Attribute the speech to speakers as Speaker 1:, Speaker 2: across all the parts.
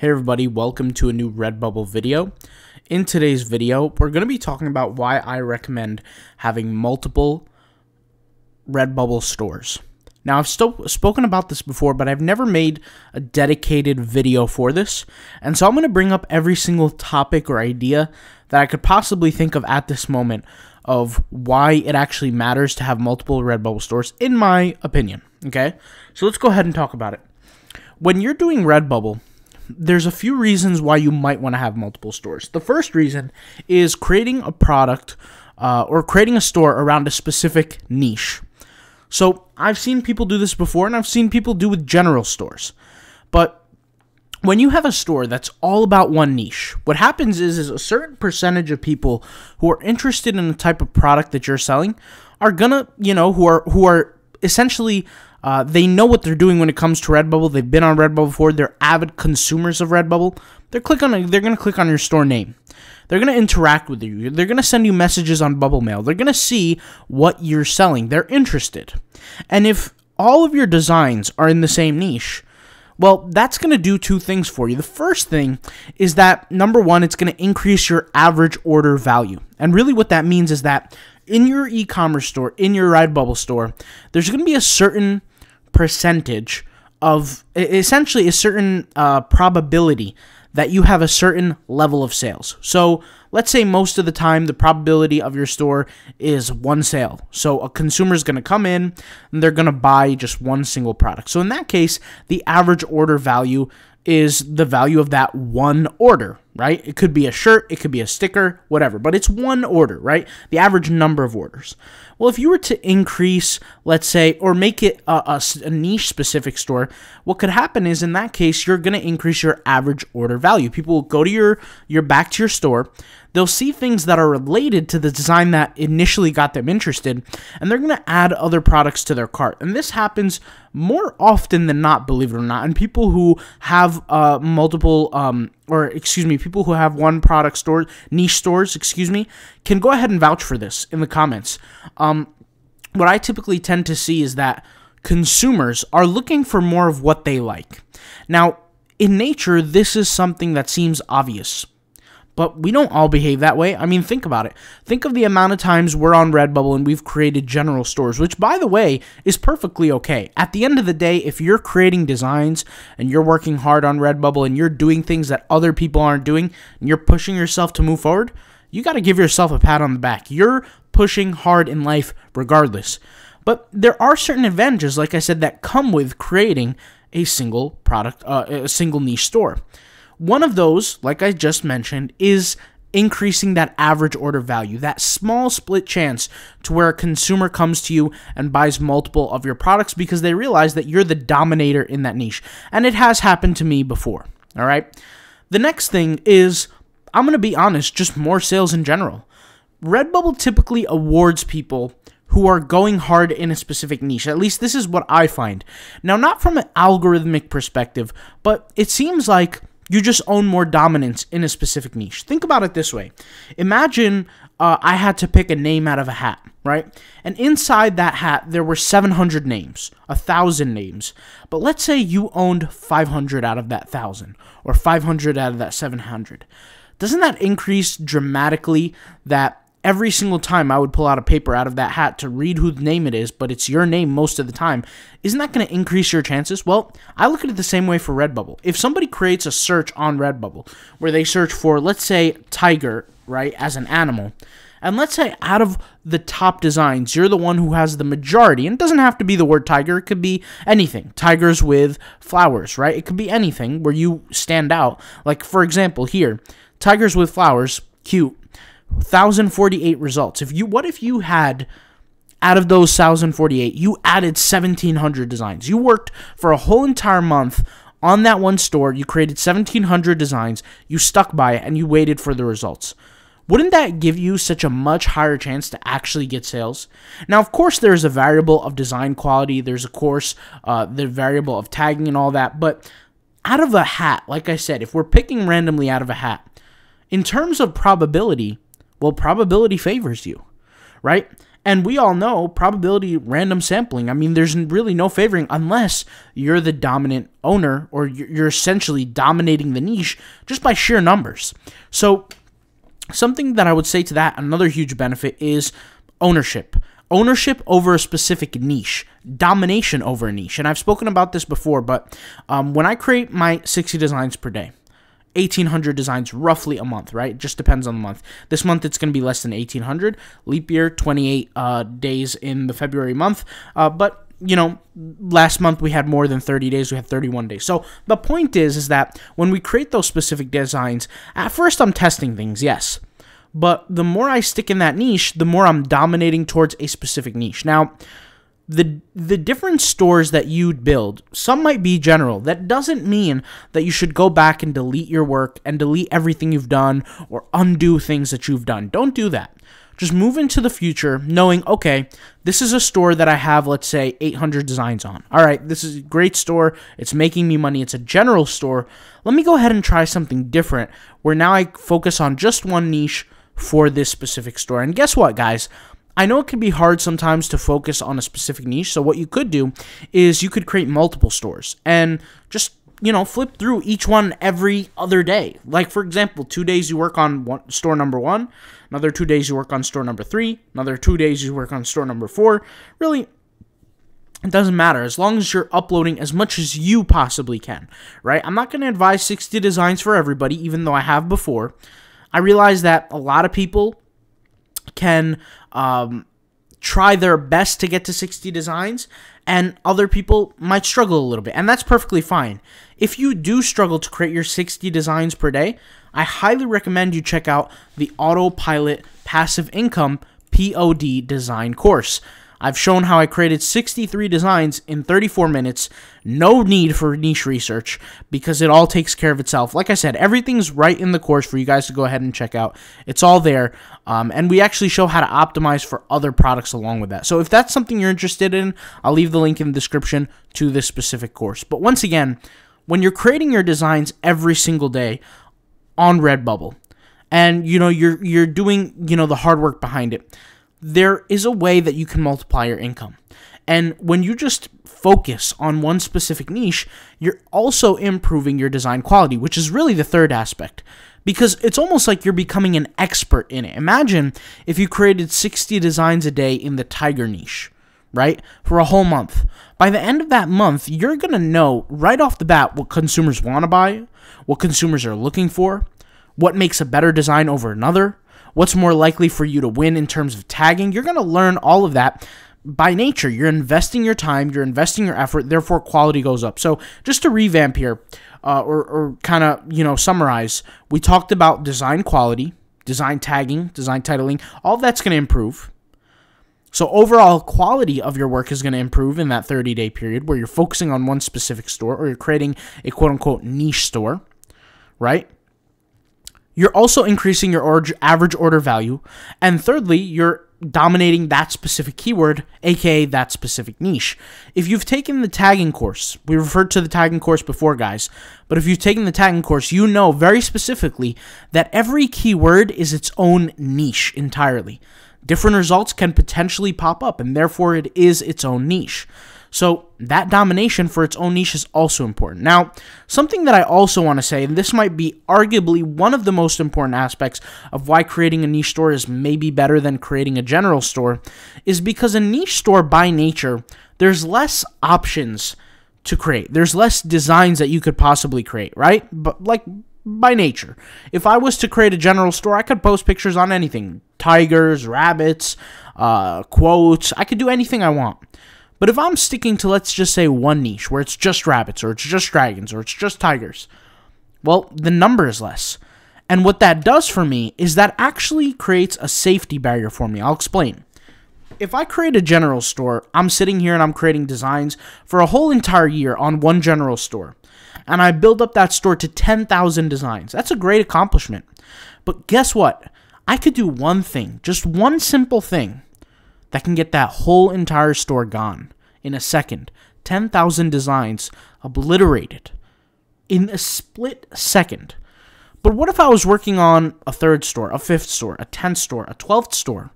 Speaker 1: Hey everybody, welcome to a new Redbubble video. In today's video, we're going to be talking about why I recommend having multiple Redbubble stores. Now, I've st spoken about this before, but I've never made a dedicated video for this. And so I'm going to bring up every single topic or idea that I could possibly think of at this moment of why it actually matters to have multiple Redbubble stores, in my opinion. Okay? So let's go ahead and talk about it. When you're doing Redbubble, there's a few reasons why you might want to have multiple stores. The first reason is creating a product uh, or creating a store around a specific niche. So I've seen people do this before, and I've seen people do with general stores. But when you have a store that's all about one niche, what happens is, is a certain percentage of people who are interested in the type of product that you're selling are gonna, you know, who are who are essentially uh, they know what they're doing when it comes to Redbubble. They've been on Redbubble before. They're avid consumers of Redbubble. They're click on. They're gonna click on your store name. They're gonna interact with you. They're gonna send you messages on Bubble Mail. They're gonna see what you're selling. They're interested. And if all of your designs are in the same niche, well, that's going to do two things for you. The first thing is that number one, it's going to increase your average order value. And really, what that means is that in your e commerce store, in your Redbubble store, there's going to be a certain percentage of essentially a certain uh, probability that you have a certain level of sales. So let's say most of the time the probability of your store is one sale. So a consumer is going to come in and they're going to buy just one single product. So in that case, the average order value is the value of that one order, right? It could be a shirt, it could be a sticker, whatever, but it's one order, right? The average number of orders. Well, if you were to increase, let's say, or make it a, a, niche specific store, what could happen is in that case, you're going to increase your average order value. People will go to your, your back to your store, they'll see things that are related to the design that initially got them interested, and they're going to add other products to their cart. And this happens more often than not, believe it or not. And people who have uh, multiple, um, or excuse me, people who have one product store, niche stores, excuse me, can go ahead and vouch for this in the comments. Um, what I typically tend to see is that consumers are looking for more of what they like. Now, in nature, this is something that seems obvious. But we don't all behave that way. I mean, think about it. Think of the amount of times we're on Redbubble and we've created general stores, which, by the way, is perfectly okay. At the end of the day, if you're creating designs and you're working hard on Redbubble and you're doing things that other people aren't doing and you're pushing yourself to move forward, you got to give yourself a pat on the back. You're pushing hard in life regardless. But there are certain advantages, like I said, that come with creating a single product, uh, a single niche store. One of those, like I just mentioned, is increasing that average order value, that small split chance to where a consumer comes to you and buys multiple of your products because they realize that you're the dominator in that niche. And it has happened to me before. All right. The next thing is, I'm going to be honest, just more sales in general. Redbubble typically awards people who are going hard in a specific niche. At least this is what I find. Now, not from an algorithmic perspective, but it seems like you just own more dominance in a specific niche. Think about it this way. Imagine uh, I had to pick a name out of a hat, right? And inside that hat, there were 700 names, a 1,000 names. But let's say you owned 500 out of that 1,000, or 500 out of that 700. Doesn't that increase dramatically that every single time I would pull out a paper out of that hat to read whose name it is, but it's your name most of the time, isn't that going to increase your chances? Well, I look at it the same way for Redbubble. If somebody creates a search on Redbubble where they search for, let's say, tiger, right, as an animal, and let's say out of the top designs, you're the one who has the majority, and it doesn't have to be the word tiger, it could be anything. Tigers with flowers, right? It could be anything where you stand out. Like, for example, here, tigers with flowers, cute 1048 results. If you what if you had out of those 1048, you added 1700 designs. You worked for a whole entire month on that one store, you created 1700 designs, you stuck by it and you waited for the results. Wouldn't that give you such a much higher chance to actually get sales? Now, of course, there's a variable of design quality. There's, of course, uh, the variable of tagging and all that. But out of a hat, like I said, if we're picking randomly out of a hat, in terms of probability, well, probability favors you, right? And we all know probability random sampling. I mean, there's really no favoring unless you're the dominant owner or you're essentially dominating the niche just by sheer numbers. So, something that I would say to that, another huge benefit is ownership. Ownership over a specific niche, domination over a niche. And I've spoken about this before, but um, when I create my 60 designs per day, 1800 designs roughly a month, right? Just depends on the month. This month it's going to be less than 1800. Leap year, 28 uh, days in the February month. Uh, but you know, last month we had more than 30 days. We had 31 days. So the point is, is that when we create those specific designs, at first I'm testing things, yes. But the more I stick in that niche, the more I'm dominating towards a specific niche. Now, the the different stores that you'd build some might be general. That doesn't mean that you should go back and delete your work and delete everything you've done or undo things that you've done. Don't do that. Just move into the future knowing okay this is a store that i have let's say 800 designs on. All right this is a great store. It's making me money. It's a general store. Let me go ahead and try something different where now i focus on just one niche for this specific store. And guess what guys I know it can be hard sometimes to focus on a specific niche. So what you could do is you could create multiple stores and just you know flip through each one every other day. Like for example, two days you work on one, store number one, another two days you work on store number three, another two days you work on store number four. Really, it doesn't matter as long as you're uploading as much as you possibly can, right? I'm not going to advise 60 designs for everybody, even though I have before. I realize that a lot of people can um, try their best to get to 60 designs, and other people might struggle a little bit, and that's perfectly fine. If you do struggle to create your 60 designs per day, I highly recommend you check out the Autopilot Passive Income POD Design course. I've shown how I created 63 designs in 34 minutes, no need for niche research because it all takes care of itself. Like I said, everything's right in the course for you guys to go ahead and check out. It's all there, um, and we actually show how to optimize for other products along with that. So if that's something you're interested in, I'll leave the link in the description to this specific course. But once again, when you're creating your designs every single day on Redbubble, and you know you're you're doing you know the hard work behind it there is a way that you can multiply your income. And when you just focus on one specific niche, you're also improving your design quality, which is really the third aspect. Because it's almost like you're becoming an expert in it. Imagine if you created 60 designs a day in the tiger niche, right? For a whole month. By the end of that month, you're going to know right off the bat what consumers want to buy, what consumers are looking for, what makes a better design over another, what's more likely for you to win in terms of tagging. You're going to learn all of that by nature. You're investing your time, you're investing your effort, therefore quality goes up. So just to revamp here, uh, or, or kind of you know summarize, we talked about design quality, design tagging, design titling. All that's going to improve. So overall quality of your work is going to improve in that 30 day period where you're focusing on one specific store or you're creating a quote unquote niche store, right? You're also increasing your average order value. And thirdly, you're dominating that specific keyword, aka that specific niche. If you've taken the tagging course, we referred to the tagging course before, guys, but if you've taken the tagging course, you know very specifically that every keyword is its own niche entirely. Different results can potentially pop up, and therefore it is its own niche. So that domination for its own niche is also important. Now, something that I also want to say, and this might be arguably one of the most important aspects of why creating a niche store is maybe better than creating a general store, is because a niche store by nature, there's less options to create. There's less designs that you could possibly create, right? But like by nature. If I was to create a general store, I could post pictures on anything tigers, rabbits, uh, quotes. I could do anything I want. But if I'm sticking to, let's just say, one niche where it's just rabbits, or it's just dragons, or it's just tigers, well, the number is less. And what that does for me is that actually creates a safety barrier for me. I'll explain. If I create a general store, I'm sitting here and I'm creating designs for a whole entire year on one general store. And I build up that store to 10,000 designs. That's a great accomplishment. But guess what? I could do one thing, just one simple thing, that can get that whole entire store gone in a second. 10,000 designs obliterated in a split second. But what if I was working on a third store, a fifth store, a tenth store, a twelfth store?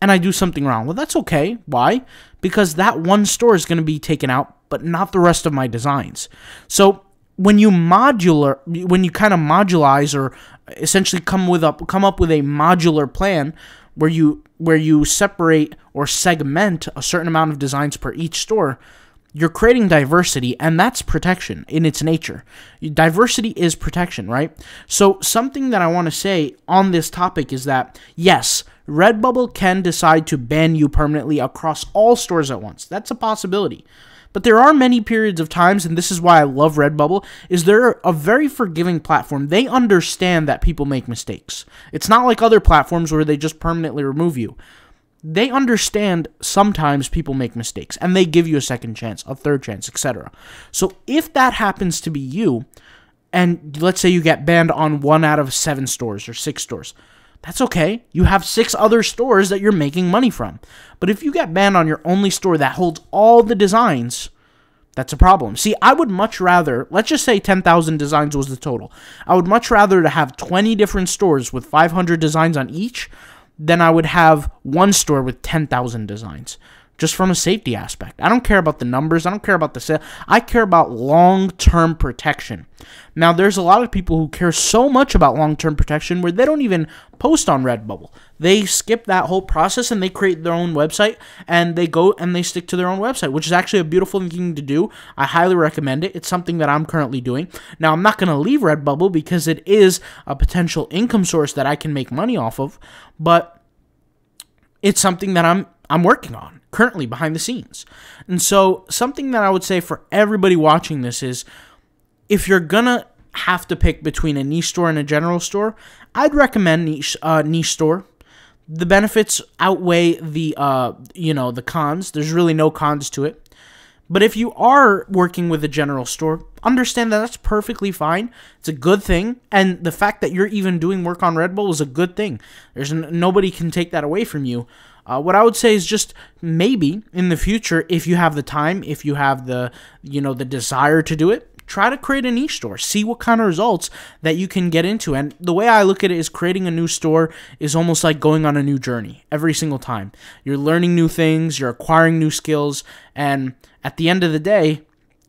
Speaker 1: and I do something wrong. Well, that's okay. Why? Because that one store is going to be taken out, but not the rest of my designs. So when you modular, when you kind of modulize or essentially come with up come up with a modular plan where you where you separate or segment a certain amount of designs per each store, you're creating diversity and that's protection in its nature. Diversity is protection, right? So something that I want to say on this topic is that yes, Redbubble can decide to ban you permanently across all stores at once. That's a possibility. But there are many periods of times, and this is why I love Redbubble, is they're a very forgiving platform. They understand that people make mistakes. It's not like other platforms where they just permanently remove you. They understand sometimes people make mistakes and they give you a second chance, a third chance, etc. So if that happens to be you, and let's say you get banned on one out of seven stores or six stores, that's okay. You have six other stores that you're making money from. But if you get banned on your only store that holds all the designs, that's a problem. See, I would much rather, let's just say 10,000 designs was the total. I would much rather to have 20 different stores with 500 designs on each than I would have one store with 10,000 designs just from a safety aspect. I don't care about the numbers. I don't care about the sale. I care about long term protection. Now, there's a lot of people who care so much about long term protection where they don't even post on Redbubble. They skip that whole process and they create their own website and they go and they stick to their own website, which is actually a beautiful thing to do. I highly recommend it. It's something that I'm currently doing. Now, I'm not going to leave Redbubble because it is a potential income source that I can make money off of, but it's something that I'm I'm working on currently behind the scenes. And so, something that I would say for everybody watching this is if you're gonna have to pick between a niche store and a general store, I'd recommend niche uh, niche store. The benefits outweigh the uh, you know the cons. There's really no cons to it. But if you are working with a general store, understand that that's perfectly fine. It's a good thing, and the fact that you're even doing work on Redbubble is a good thing. There's n- nobody can take that away from you. Uh, what I would say is just maybe in the future, if you have the time, if you have the you know the desire to do it, try to create a niche store. See what kind of results that you can get into. And the way I look at it is creating a new store is almost like going on a new journey every single time. You're learning new things, you're acquiring new skills, and at the end of the day,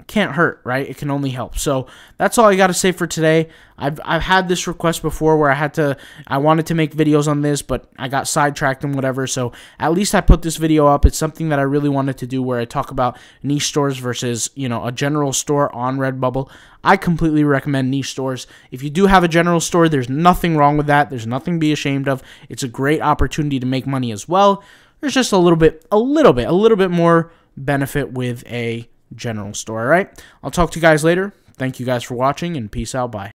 Speaker 1: can't hurt, right? It can only help. So that's all I got to say for today. I've, I've had this request before where I had to, I wanted to make videos on this, but I got sidetracked and whatever. So at least I put this video up. It's something that I really wanted to do where I talk about niche stores versus, you know, a general store on Redbubble. I completely recommend niche stores. If you do have a general store, there's nothing wrong with that. There's nothing to be ashamed of. It's a great opportunity to make money as well. There's just a little bit, a little bit, a little bit more benefit with a general store. All right. I'll talk to you guys later. Thank you guys for watching and peace out. Bye.